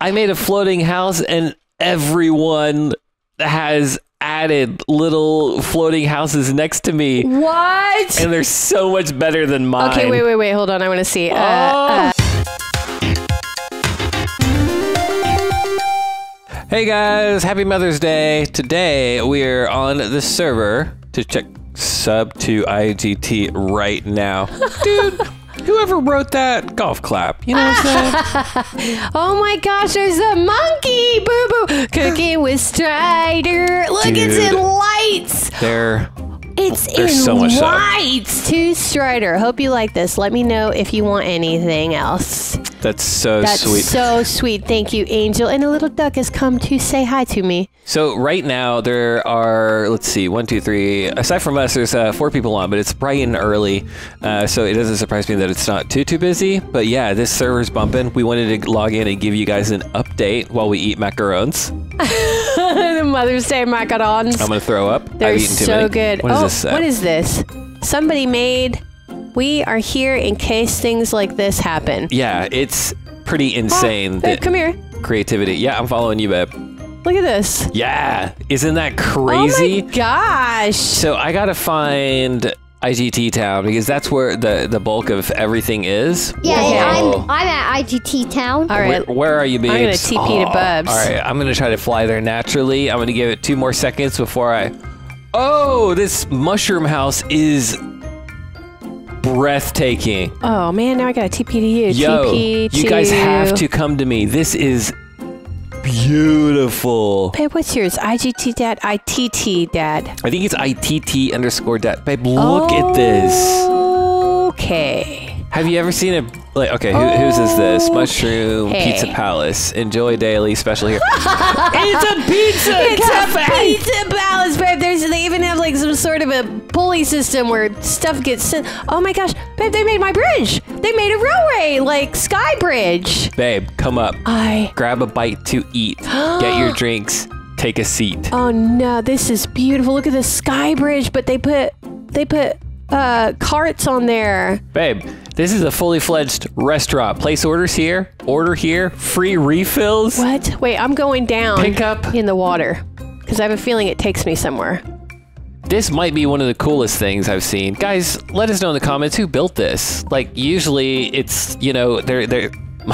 I made a floating house and everyone has added little floating houses next to me. What? And they're so much better than mine. Okay, wait, wait, wait. Hold on. I want to see. Uh, Oh. uh, Hey guys, happy Mother's Day. Today we're on the server to check sub to IGT right now. Dude, whoever wrote that, golf clap. You know what I'm saying? oh my gosh, there's a monkey, boo boo, cooking with Strider. Look, it's in lights. They're It's in so much stuff. lights. To Strider. Hope you like this. Let me know if you want anything else. That's so That's sweet. so sweet. Thank you, Angel. And a little duck has come to say hi to me. So right now there are let's see one two three aside from us there's uh, four people on but it's bright and early uh, so it doesn't surprise me that it's not too too busy but yeah this server's bumping we wanted to log in and give you guys an update while we eat macarons the Mother's Day macarons. I'm gonna throw up They're I've eaten too so many. good. What is oh, this say? what is this? Somebody made. We are here in case things like this happen. yeah it's pretty ah, insane Babe, come here. creativity yeah I'm following you babe Look at this. yeah isn't that crazy? Oh crazy my gosh. So I gotta find IGT Town because that's where the the bulk of everything is. Yeah, Okay. Whoa. I'm oh. I'm at IGT Town. All right, Where, where are you, babes? I'm gonna TP to Aw. Bubs. All right, I'm gonna try to fly there naturally. I'm gonna give it two more seconds before I. Oh, this mushroom house is breathtaking. Oh man, now I got a TP to you. Yo, TP to you guys have to come to me. This is beautiful. Babe, what's yours? IGT dad, ITT dad. I think it's ITT underscore dat. Babe, look at this. Okay. Have you ever seen a like? Okay, who, whose is this? Mushroom Hey. Pizza Palace. Enjoy daily special here. it's a pizza It's cafe. a pizza palace, babe. There's they even have like some sort of a pulley system where stuff gets sent. Oh my gosh, babe, they made my bridge. They made a railway, like Sky Bridge. Babe, come up. I. Grab a bite to eat. Get your drinks. Take a seat. Oh no, this is beautiful. Look at the Sky Bridge, but they put they put uh carts on there. Babe, this is a fully fledged restaurant. Place orders here. Order here. Free refills. What? Wait, I'm going down. Pick up. in the water because I have a feeling it takes me somewhere. This might be one of the coolest things I've seen. Guys, let us know in the comments who built this. Like usually it's, you know, they're they're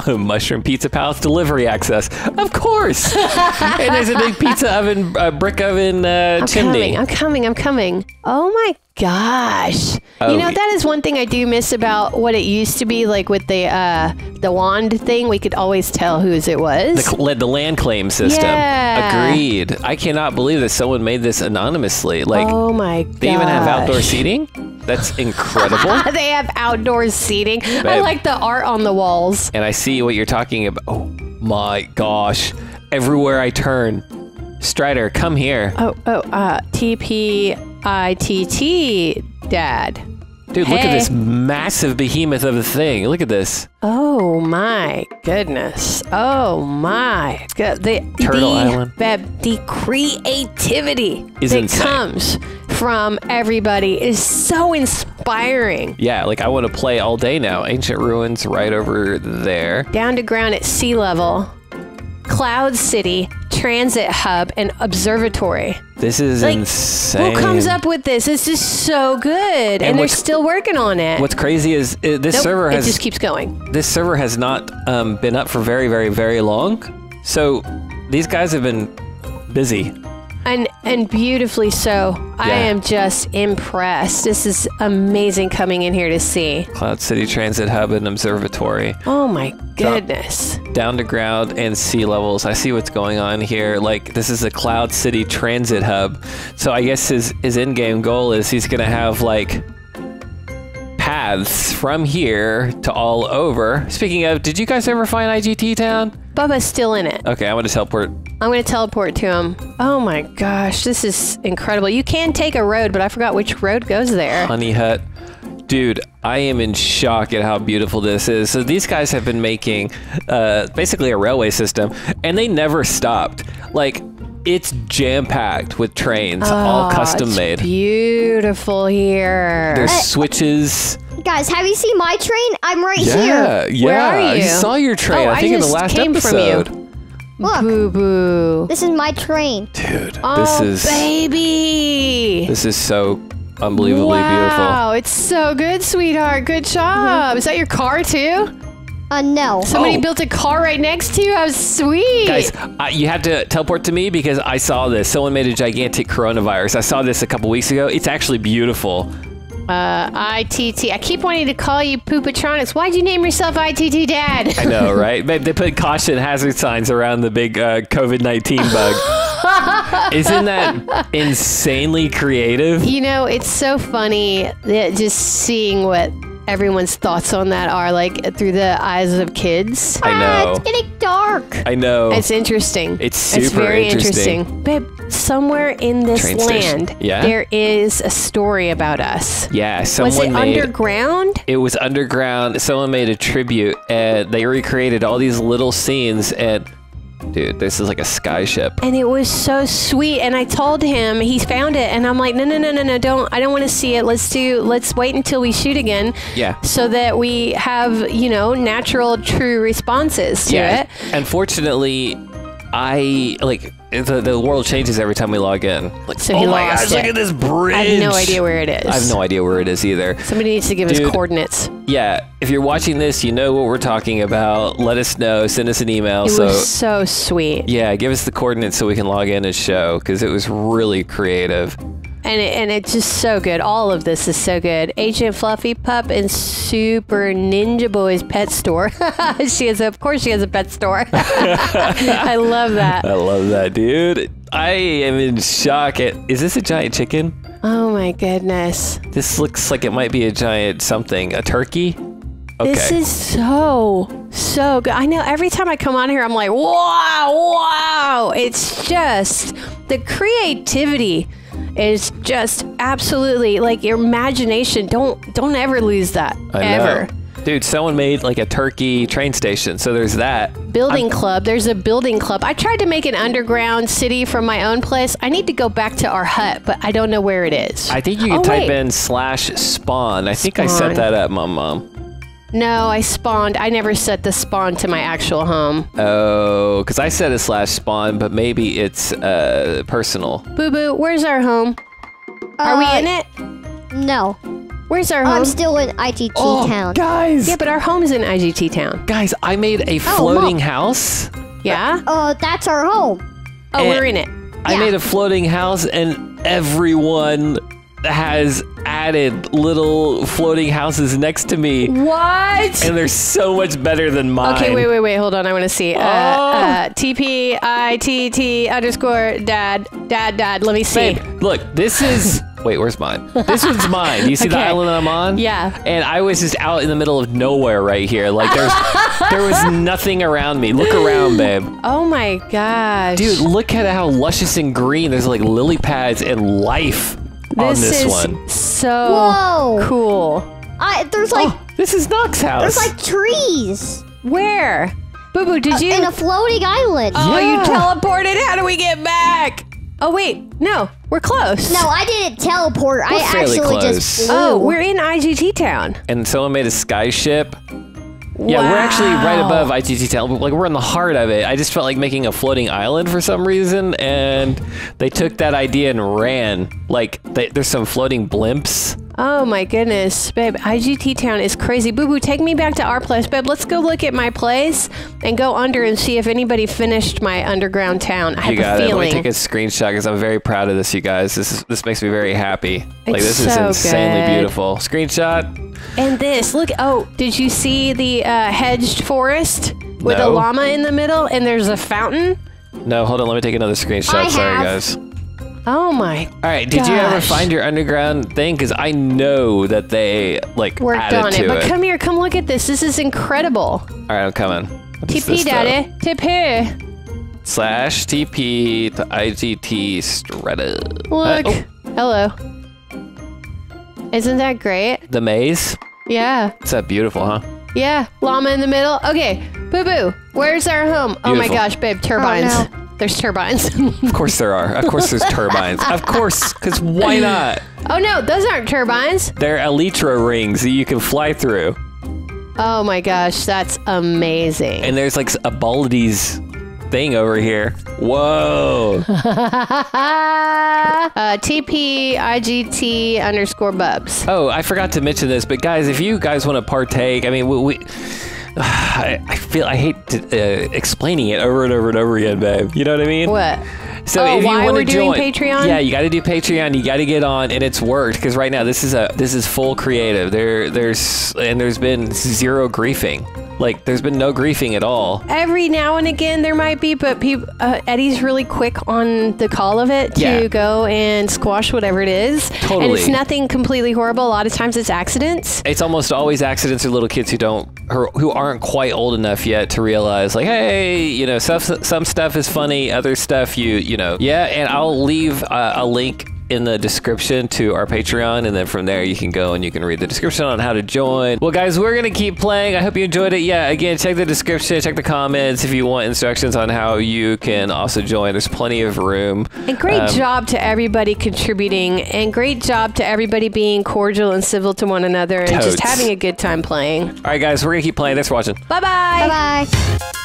Mushroom Pizza Palace delivery access. Of course. and there's a big pizza oven, uh, brick oven uh, I'm chimney. coming. I'm coming. I'm coming. Oh my gosh. Oh, you know that is one thing I do miss about what it used to be like with the uh the wand thing. We could always tell whose it was. the, the land claim system. Yeah. Agreed. I cannot believe that someone made this anonymously. Like oh my god. they even have outdoor seating. That's incredible. they have outdoor seating. I like the art on the walls. and I see what you're talking about. Oh my gosh. Everywhere I turn. Strider, come here. Oh, oh, uh, TPITT, Dad. Dude, look at this massive behemoth of a thing. Look at this. Oh my goodness. Oh my god. The, Turtle the, Island. The, the creativity Is that insane. comes from everybody is so inspiring. Yeah, like I want to play all day now. Ancient ruins right over there. Down to ground at sea level, Cloud City, Transit Hub, and Observatory. This is Like, insane. Who comes up with this? This is so good. And, they're still working on it. What's crazy is uh, this Nope, server it has just keeps going. this server has not um, been up for very, very, very long. So these guys have been busy. And and beautifully so. I am just impressed. This is amazing coming in here to see. Cloud City Transit Hub and Observatory. Oh my goodness. down to ground and sea levels. I see what's going on here. Like this is a Cloud City transit hub. So I guess his his end game goal is he's gonna have like paths from here to all over. Speaking of, did you guys ever find IGT Town? Bubba's still in it. Okay, I'm gonna teleport. I'm going to teleport to him. Oh my gosh, this is incredible. You can take a road, but I forgot which road goes there. Honey Hut. Dude, I am in shock at how beautiful this is. So these guys have been making uh, basically a railway system, and they never stopped. Like it's jam packed with trains, all Oh, custom it's made. Beautiful here. There's switches. Guys, have you seen my train? I'm right Yeah, here. yeah. Where are I you? saw your train. Oh, I I think in the just last came from you. episode. Look, Boo boo. this is my train. Dude, Oh, this is baby. this is so unbelievably beautiful. wow, it's so good, sweetheart. Good job. Is that your car too? Uh, no. Somebody Oh. built a car right next to you. How sweet. Guys, uh, you have to teleport to me because I saw this. Someone made a gigantic coronavirus. I saw this a couple weeks ago. It's actually beautiful. Uh, ITT. I keep wanting to call you Poopatronics. Why'd you name yourself ITT Dad? I know, right? Babe, they put caution hazard signs around the big uh, COVID 19 bug. Isn't that insanely creative? You know, it's so funny that just seeing what everyone's thoughts on that are like through the eyes of kids. I Ah, know. it's getting dark. I know. It's interesting. It's It's super very interesting. interesting. Babe, somewhere in this Train station. land, Yeah? there is a story about us. yeah, someone Was it made underground? it was underground. Someone made a tribute and they recreated all these little scenes and dude, this is like a sky ship. And it was so sweet. And I told him he found it, and I'm like, no, no, no, no, no, don't. I don't want to see it. Let's do. Let's wait until we shoot again. Yeah. So that we have, you know, natural, true responses to it. Unfortunately, I like the, the world changes every time we log in. Like, So oh he my lost gosh, look it. at this bridge. I have no idea where it is. I have no idea where it is either. Somebody needs to give Dude. us coordinates. Yeah, if you're watching this, you know what we're talking about. Let us know. Send us an email. It so was so sweet. yeah, give us the coordinates so we can log in and show because it was really creative. And it, and it's just so good. All of this is so good. Agent Fluffy Pup and Super Ninja Boy's pet store. she has, a, of course, she has a pet store. I love that. I love that, dude. I am in shock. At, is this a giant chicken? Oh my goodness. This looks like it might be a giant something. A turkey? Okay. This is so, so good. I know every time I come on here, I'm like, wow, wow. It's just the creativity is just absolutely like your imagination. Don't don't ever lose that. I ever. know. Dude, someone made like a turkey train station. So there's that. Building club. There's a building club. I tried to make an underground city from my own place. I need to go back to our hut, but I don't know where it is. I think you can Oh, type wait. in slash spawn. I think I set that up, mom, mom. No, I spawned. I never set the spawn to my actual home. Oh, because I said a slash spawn, but maybe it's uh, personal. Boo boo, where's our home? Are we Uh, in it? No. Where's our home? I'm still in ITT town. Oh, guys, yeah, but our home's in IGT town. guys, I made a Oh, floating Mom. house. Yeah? Uh, that's our home. Oh, Eh. we're in it. I Yeah. made a floating house, and everyone has added little floating houses next to me, What? and they're so much better than mine. Okay, wait, wait, wait. Hold on. I want to see. Uh, Oh. uh, TP I T T underscore dad dad dad. Let me see. Babe, look, this is. Wait, where's mine? This one's mine. You see the island that I'm on? Yeah. And I was just out in the middle of nowhere right here. Like there's, there was nothing around me. Look around, babe. Oh my gosh, Dude, look at how luscious and green. There's like lily pads and life on this this is one. so Whoa. cool. I there's like oh, this is Knox house. there's like trees Where? Boo boo, did uh, you? in a floating island. oh, you teleported. How do we get back? Oh wait, no, we're close. No, I didn't teleport. I fairly actually close. just flew. Oh, we're in IGT town. and someone made a sky Yeah, we're actually right above ITT Town. Like we're in the heart of it. I just felt like making a floating island for some reason, and they took that idea and ran. Like they, there's some floating blimps. Oh my goodness, babe! IGT town is crazy. Boo boo, take me back to our place, babe. Let's go look at my place and go under and see if anybody finished my underground town. I You have got a it. Let me feeling. take a screenshot because I'm very proud of this, you guys. This is this makes me very happy. like It's this is insanely good. beautiful. Screenshot. and this, look. Oh, did you see the uh, hedged forest with a llama in the middle and there's a fountain? No, hold on. Let me take another screenshot. I Sorry, have. guys. Oh my! All right. Did you ever find your underground thing? Because I know that they like Worked added on to it, but come here, come look at this. This is incredible. All right, I'm coming. What is TP, this, though? daddy, tip here. slash TP to IGT Strata. Look, Uh, hello. Isn't that great? oh, the maze. Yeah. Is that beautiful, huh? Yeah, llama in the middle. Okay, boo boo, where's our home? Oh my gosh, babe, turbines. no. There's turbines. Of course there are. Of course there's turbines. Of course, because why not? oh no, those aren't turbines. They're elytra rings that you can fly through. Oh my gosh, that's amazing. And there's like a Baldi's thing over here. Whoa. uh, TP IGT underscore bubs. Oh, I forgot to mention this, but guys, if you guys want to partake, I mean, we. we I, I feel I hate to, uh, explaining it over and over and over again, babe. You know what I mean? What? So Oh, if you why want we're to doing join, Patreon? yeah, you got to do Patreon. You got to get on, and it's worked because right now this is a this is full creative. There there's and there's been zero griefing. Like there's been no griefing at all. Every now and again there might be, but peop uh, Eddie's really quick on the call of it to Yeah. go and squash whatever it is. And Totally. it's nothing completely horrible. A lot of times it's accidents. It's almost always accidents or little kids who don't who who aren't quite old enough yet to realize like hey you know some some stuff is funny other stuff you you know yeah and I'll leave uh, a link in the description to our Patreon and then from there you can go and you can read the description on how to join. Well guys we're gonna keep playing. I hope you enjoyed it. Yeah again check the description check the comments if you want instructions on how you can also join. There's plenty of room. And great Um, job to everybody contributing, and great job to everybody being cordial and civil to one another and just having a good time playing. All right guys we're gonna keep playing. Thanks for watching. Bye bye. Bye bye.